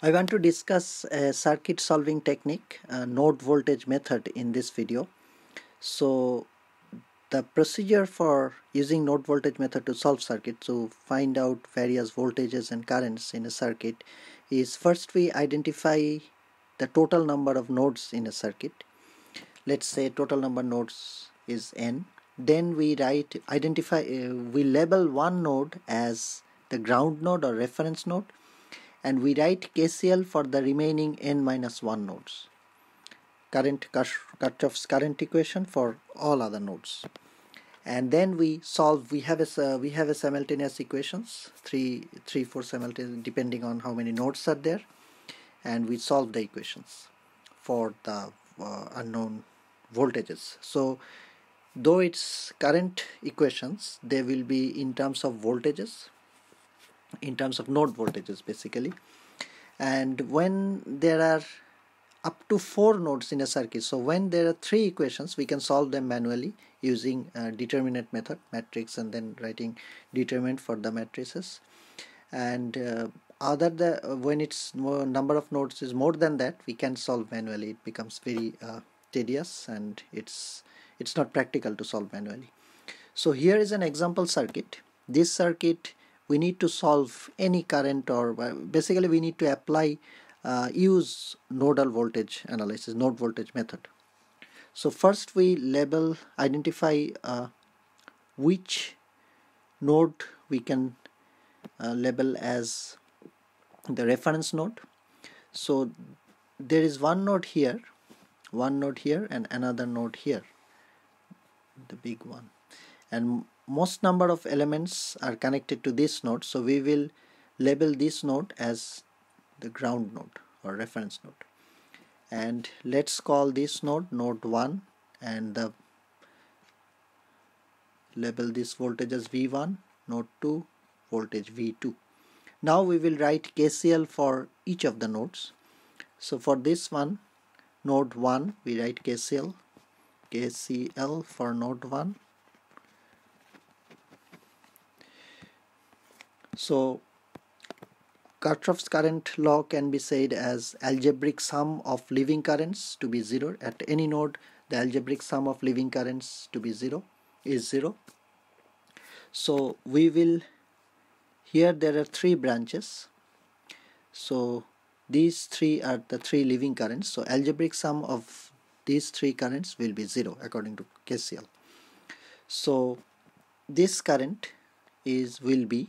I want to discuss a circuit solving technique, node voltage method in this video. So the procedure for using node voltage method to solve circuit to find out various voltages and currents in a circuit is first we identify the total number of nodes in a circuit. Let's say total number nodes is n. Then we write identify uh, we label one node as the ground node or reference node and we write KCL for the remaining n minus 1 nodes. Current Kirchhoff's current equation for all other nodes. And then we solve. We have a we have a simultaneous equations three three four simultaneous depending on how many nodes are there, and we solve the equations for the uh, unknown voltages. So though it's current equations, they will be in terms of voltages in terms of node voltages basically. And when there are up to four nodes in a circuit so when there are three equations we can solve them manually using determinant method matrix and then writing determinant for the matrices. And uh, other the uh, when its number of nodes is more than that we can solve manually. It becomes very uh, tedious and it's it's not practical to solve manually. So here is an example circuit. This circuit we need to solve any current or basically we need to apply uh, use nodal voltage analysis node voltage method. So first we label identify uh, which node we can uh, label as the reference node. So there is one node here one node here and another node here the big one. And most number of elements are connected to this node so we will label this node as the ground node or reference node. And let's call this node node 1 and the label this voltage as V1 node 2 voltage V2 now we will write KCL for each of the nodes. So for this one node 1 we write KCL KCL for node 1 So Kirchhoff's current law can be said as algebraic sum of leaving currents to be 0 at any node the algebraic sum of leaving currents to be 0 is 0 so we will here there are three branches. So these three are the three leaving currents. So algebraic sum of these three currents will be 0 according to KCL so this current is will be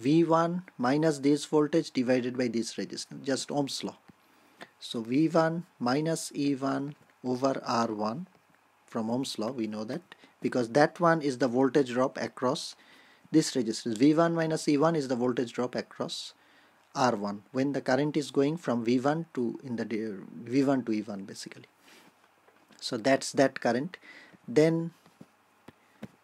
V1 minus this voltage divided by this resistance just Ohm's law. So V1 minus E1 over R1 from Ohm's law we know that because that one is the voltage drop across this resistance. V1 minus E1 is the voltage drop across R1 when the current is going from V1 to in the V1 to E1 basically. So that's that current. Then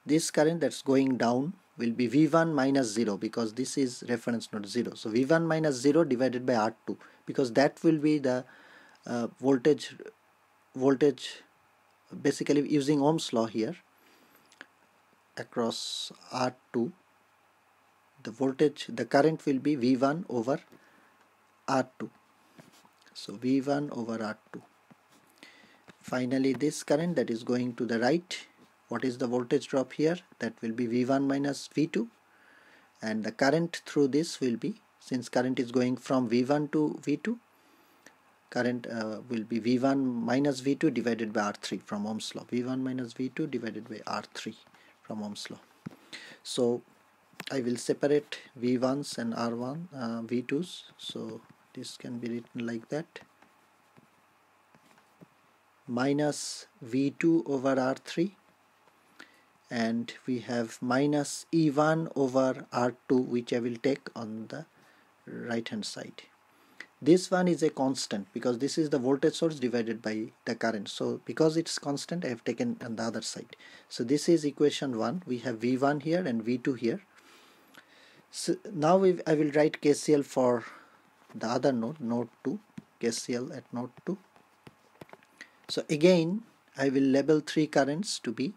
this current that's going down will be V1 minus 0 because this is reference node 0. So V1 minus 0 divided by R2 because that will be the uh, voltage voltage basically using Ohm's law here across R2 the voltage the current will be V1 over R2 so V1 over R2 finally this current that is going to the right what is the voltage drop here? That will be V1 minus V2 and the current through this will be since current is going from V1 to V2 current uh, will be V1 minus V2 divided by R3 from Ohm's law. V1 minus V2 divided by R3 from Ohm's law. So I will separate V1s and R1 uh, V2s so this can be written like that. Minus V2 over R3 and we have minus E1 over R2 which I will take on the right hand side. This one is a constant because this is the voltage source divided by the current. So because it's constant I have taken on the other side. So this is equation 1 we have V1 here and V2 here. So now we, I will write KCL for the other node node 2 KCL at node 2 so again I will label three currents to be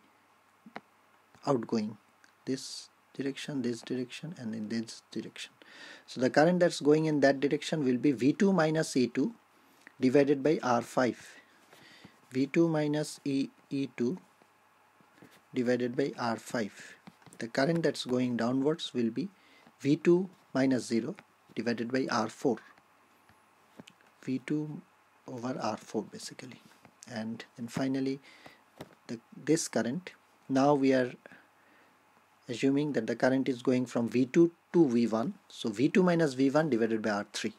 outgoing. This direction this direction and in this direction. So the current that's going in that direction will be V2 minus E2 divided by R5 V2 minus e, E2 divided by R5 the current that's going downwards will be V2 minus 0 divided by R4 V2 over R4 basically. And then finally the, this current now we are assuming that the current is going from V2 to V1 so V2 minus V1 divided by R3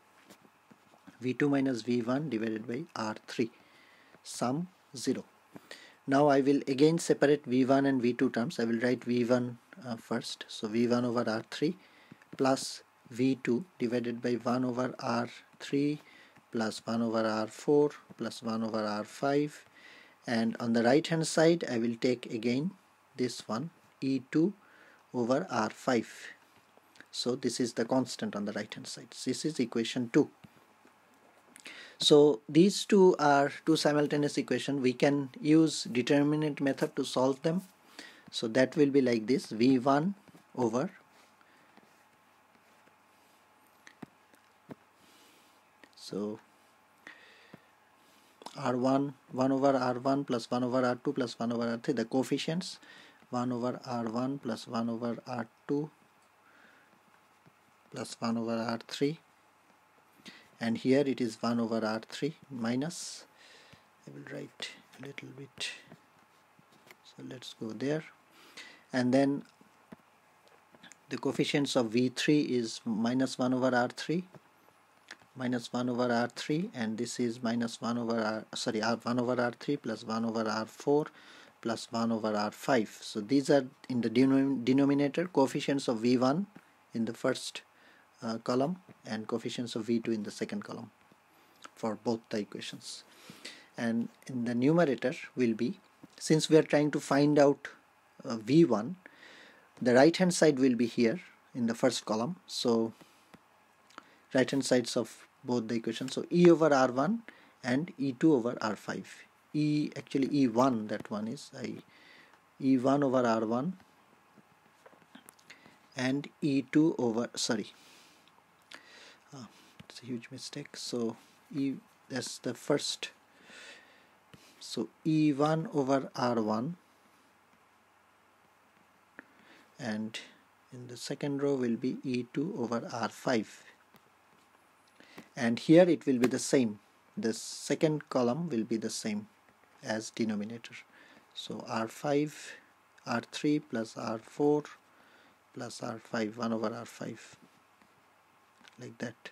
V2 minus V1 divided by R3 sum 0 now I will again separate V1 and V2 terms. I will write V1 uh, first. So V1 over R3 plus V2 divided by 1 over R3 plus 1 over R4 plus 1 over R5 and on the right hand side I will take again this one E2 over R5 so this is the constant on the right hand side. This is equation 2 so these two are two simultaneous equation. We can use determinant method to solve them. So that will be like this. V1 over so r1 1 over r1 plus 1 over r2 plus 1 over r3 the coefficients 1 over r1 plus 1 over r2 plus 1 over r3 and here it is 1 over r3 minus I will write a little bit. So let's go there. And then the coefficients of v3 is minus 1 over r3 minus 1 over r3 and this is minus 1 over r sorry r 1 over r3 plus 1 over r4 plus 1 over r5 so these are in the denominator coefficients of v1 in the first uh, column and coefficients of v2 in the second column for both the equations. And in the numerator will be since we are trying to find out uh, v1 the right hand side will be here in the first column. So right hand sides of both the equations. So e over r1 and e2 over r5 e actually e1 that one is i e1 over r1 and e2 over sorry. Ah, it's a huge mistake. So e that's the first. So e1 over r1 and in the second row will be e2 over r5 and here it will be the same. The second column will be the same as denominator. So r5 r3 plus r4 plus r5 1 over r5 like that.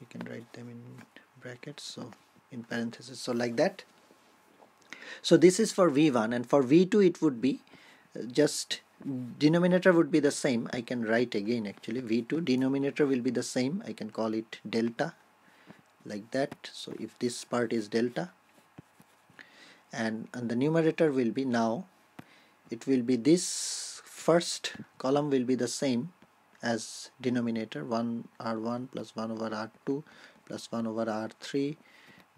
We can write them in brackets so in parentheses so like that. So this is for v1 and for v2 it would be uh, just denominator would be the same. I can write again actually v2 denominator will be the same. I can call it delta like that. So if this part is delta and, and the numerator will be now it will be this first column will be the same as denominator 1 r1 plus 1 over r2 plus 1 over r3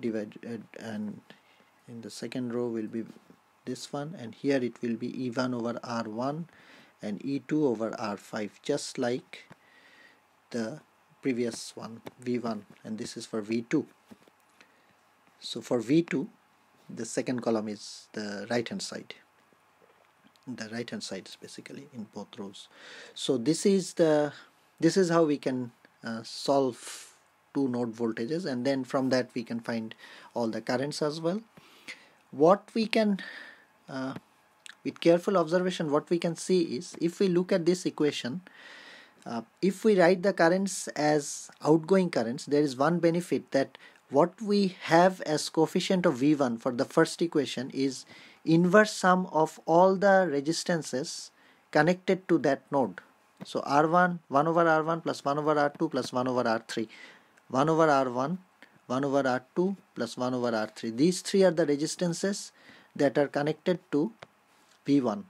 divided and in the second row will be this one and here it will be e1 over r1 and e2 over r5 just like the previous one v1 and this is for v2 so for v2 the second column is the right hand side. The right hand side is basically in both rows. So this is the this is how we can uh, solve two node voltages and then from that we can find all the currents as well. What we can uh, with careful observation what we can see is if we look at this equation uh, if we write the currents as outgoing currents there is one benefit that what we have as coefficient of v1 for the first equation is inverse sum of all the resistances connected to that node. So r1 1 over r1 plus 1 over r2 plus 1 over r3 1 over r1 1 over r2 plus 1 over r3 these three are the resistances that are connected to v1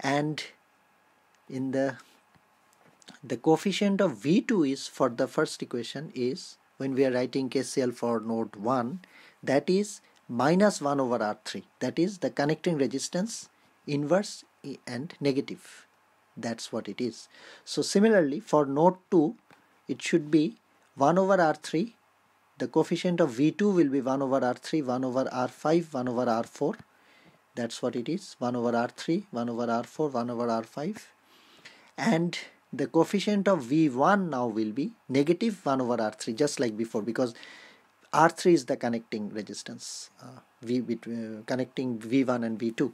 and in the the coefficient of v2 is for the first equation is when we are writing KCL for node 1 that is minus 1 over R3 that is the connecting resistance inverse and negative. That's what it is. So similarly for node 2 it should be 1 over r3 the coefficient of v2 will be 1 over r3 1 over r5 1 over r4 that's what it is. 1 over r3 1 over r4 1 over r5 and the coefficient of v1 now will be negative 1 over r3 just like before because r3 is the connecting resistance uh, v between uh, connecting v1 and v2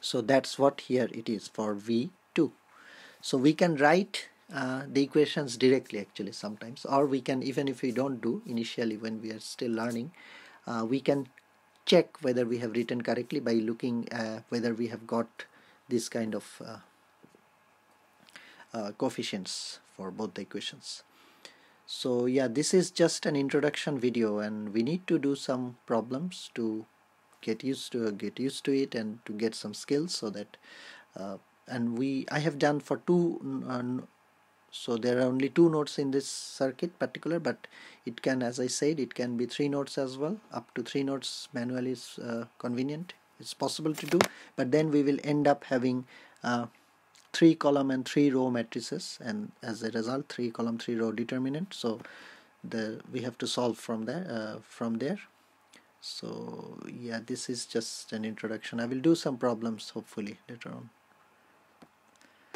so that's what here it is for v2 so we can write uh, the equations directly actually sometimes or we can even if we don't do initially when we are still learning uh, we can check whether we have written correctly by looking uh, whether we have got this kind of uh, coefficients for both the equations. So yeah this is just an introduction video and we need to do some problems to get used to get used to it and to get some skills so that uh, and we I have done for two uh, so there are only two nodes in this circuit particular but it can as I said it can be three nodes as well. Up to three nodes manually is uh, convenient. It's possible to do but then we will end up having uh, three column and three row matrices and as a result three column three row determinant. So the we have to solve from there uh, from there. So yeah this is just an introduction. I will do some problems hopefully later on